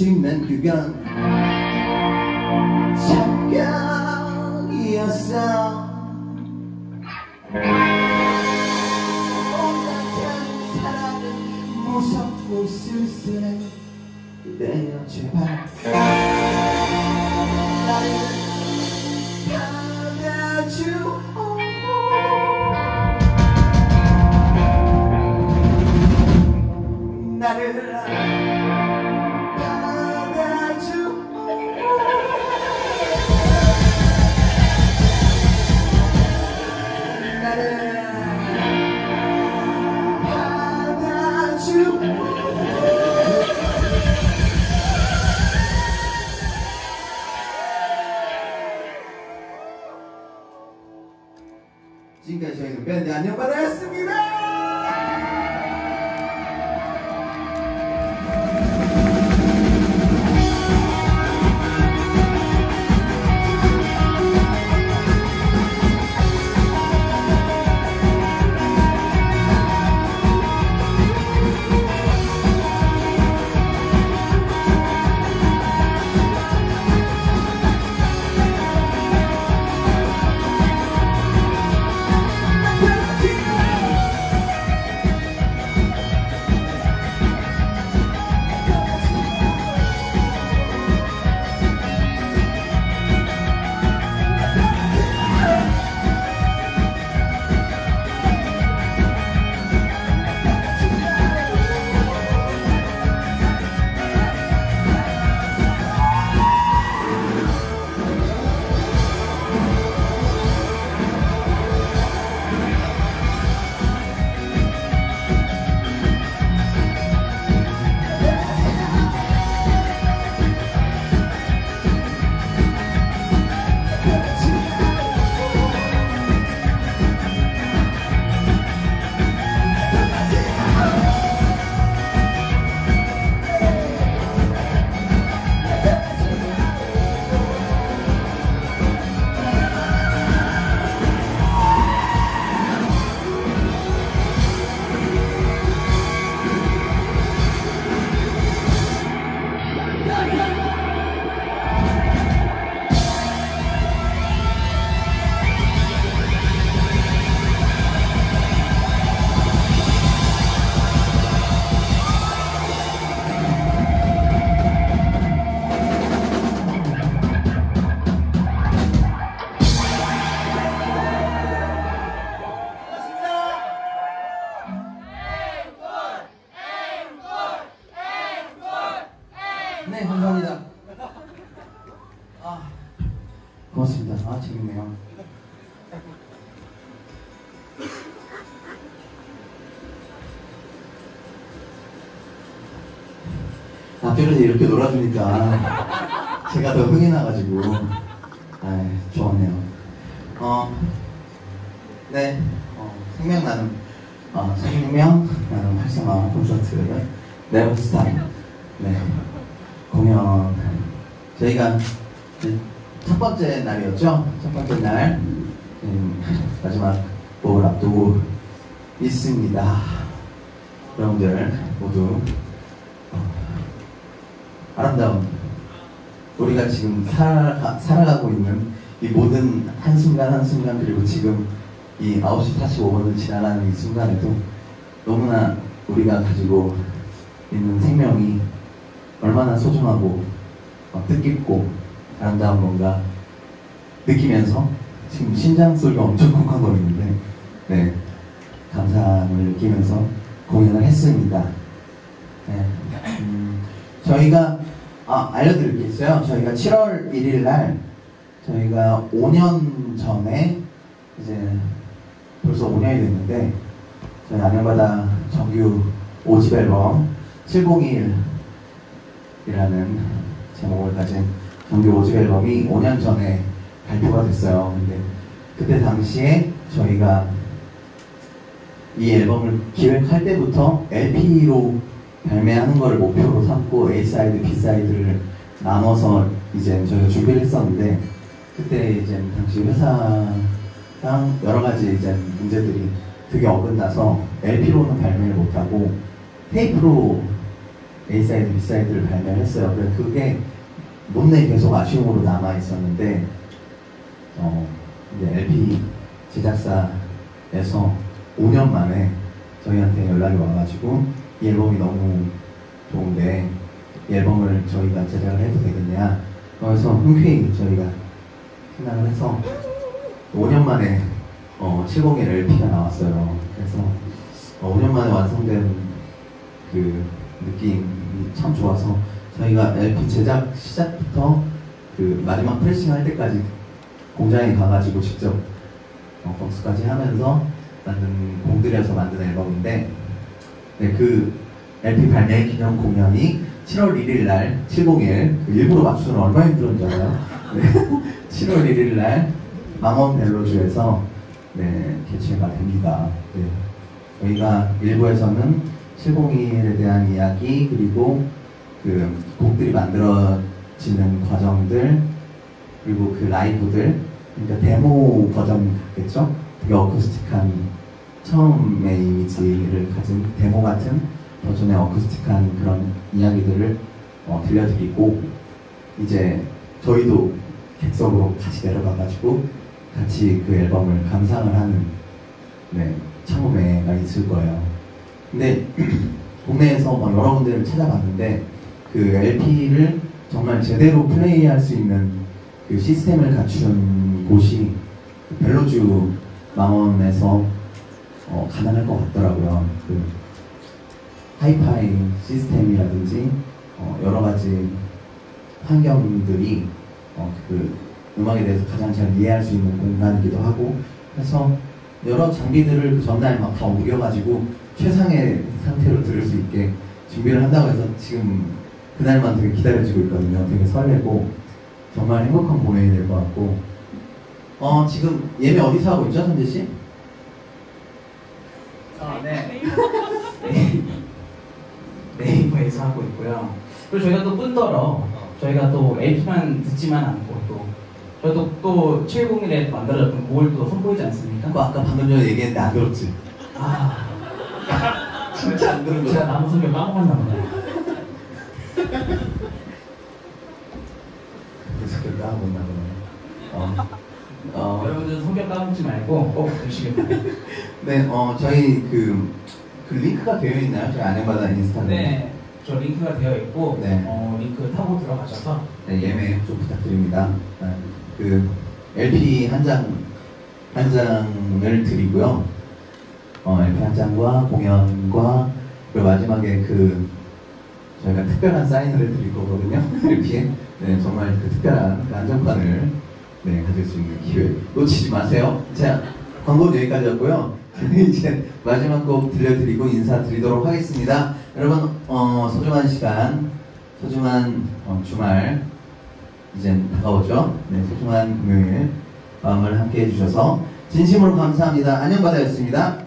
하지만 그건 착각이었어. 온갖 사랑은 무섭고 쓸쓸해. 그대여 제발 앞에서 이렇게 놀아주니까 제가 더 흥이 나가지고. 아, 좋았네요. 어, 네, 어, 생명 나눔, 어, 생명 나눔 활성화 콘서트 네버스타임 네. 공연. 저희가 첫 번째 날이었죠. 첫 번째 날. 음, 마지막 곡을 앞두고 있습니다. 여러분들 모두. 어, 아름다운 우리가 지금 살아가, 살아가고 있는 이 모든 한순간 한순간 그리고 지금 이 9시 45분을 지나가는 이 순간에도 너무나 우리가 가지고 있는 생명이 얼마나 소중하고 어, 뜻깊고 아름다운 건가 느끼면서 지금 심장 소리가 엄청 쿵쾅거리는데 네 감사함을 느끼면서 공연을 했습니다. 네, 음, 저희가 아, 알려드릴 게 있어요. 저희가 7월 1일 날 저희가 5년 전에 이제 벌써 5년이 됐는데 저희 안녕바다 정규 5집 앨범 701이라는 제목을 가진 정규 5집 앨범이 5년 전에 발표가 됐어요. 근데 그때 당시에 저희가 이 앨범을 기획할 때부터 LP로 발매하는 것을 목표로 삼고 A side, B side를 나눠서 이제 저희가 준비를 했었는데 그때 이제 당시 회사랑 여러 가지 이제 문제들이 되게 어긋나서 LP로는 발매를 못하고 테이프로 A side, B side를 발매를 했어요. 그래서 그게 못내 계속 아쉬움으로 남아 있었는데 어, 이제 LP 제작사에서 5년 만에 저희한테 연락이 와가지고 이 앨범이 너무 좋은데 이 앨범을 저희가 제작을 해도 되겠냐 그래서 흔쾌히 저희가 생각을 해서 5년 만에 어, 701 LP가 나왔어요. 그래서 어, 5년 만에 완성된 그 느낌이 참 좋아서 저희가 LP 제작 시작부터 그 마지막 프레싱 할 때까지 공장에 가가지고 직접 어, 복수까지 하면서 만든 공들여서 만든 앨범인데 네, 그 LP 발매 기념 공연이 7월 1일 날 701, 그 일부러 맞추는 얼마나 힘들었는지 알아요? 네, 7월 1일 날 망원 벨로주에서 네, 개최가 됩니다. 네, 저희가 일부에서는 701에 대한 이야기 그리고 그 곡들이 만들어지는 과정들 그리고 그 라이브들 그러니까 데모 버전겠죠? 되게 어쿠스틱한 처음의 이미지를 가진 데모 같은 버전의 어쿠스틱한 그런 이야기들을 어, 들려드리고 이제 저희도 객석으로 같이 내려가가지고 같이 그 앨범을 감상을 하는 네, 참음회가 있을 거예요. 근데 국내에서 뭐 여러 군데를 찾아봤는데 그 LP를 정말 제대로 플레이할 수 있는 그 시스템을 갖춘 곳이 벨로주 망원에서 어, 가능할 것 같더라고요. 그 하이파이 시스템이라든지 어, 여러 가지 환경들이 어, 그 음악에 대해서 가장 잘 이해할 수 있는 공간이기도 하고 그래서 여러 장비들을 그 전날 막 다 옮겨가지고 최상의 상태로 들을 수 있게 준비를 한다고 해서 지금 그날만 되게 기다려지고 있거든요. 되게 설레고 정말 행복한 공연이 될 것 같고 어 지금 예매 어디서 하고 있죠, 선재 씨? 아, 네. 네. 네이버에서 하고 있고요. 그리고 저희가 또 뿐더러 저희가 또 LP만 듣지만 않고 또 저희도 또 701에 만들어졌던 곡을 또 선보이지 않습니까? 뭐 아까 방금 전에 얘기했는데 안 들었지? 아, 진짜 안 들은 제가 거야. 나무 선교 까먹었나 보네요. 그래서 있나 보네. 어, 어, 여러분들 성격 까먹지 말고 꼭 들으시길 바랍니다. 네, 어, 저희 그, 그 링크가 되어 있나요? 저희 안녕바다 인스타그램. 네, 저 링크가 되어 있고 네. 어, 링크 타고 들어가셔서 네, 예매 좀 부탁드립니다. 네, 그 LP 한 장, 한 장을 드리고요. 어, LP 한 장과 공연과 그리고 마지막에 그 저희가 특별한 사인을 드릴 거거든요. LP에. 네, 정말 그 특별한 그 한정판을 네, 가질 수 있는 기회 놓치지 마세요. 자, 광고는 여기까지였고요. 이제 마지막 곡 들려드리고 인사드리도록 하겠습니다. 여러분, 어, 소중한 시간, 소중한 어, 주말, 이제 다가오죠. 네, 소중한 금요일 밤을 함께 해주셔서 진심으로 감사합니다. 안녕바다였습니다.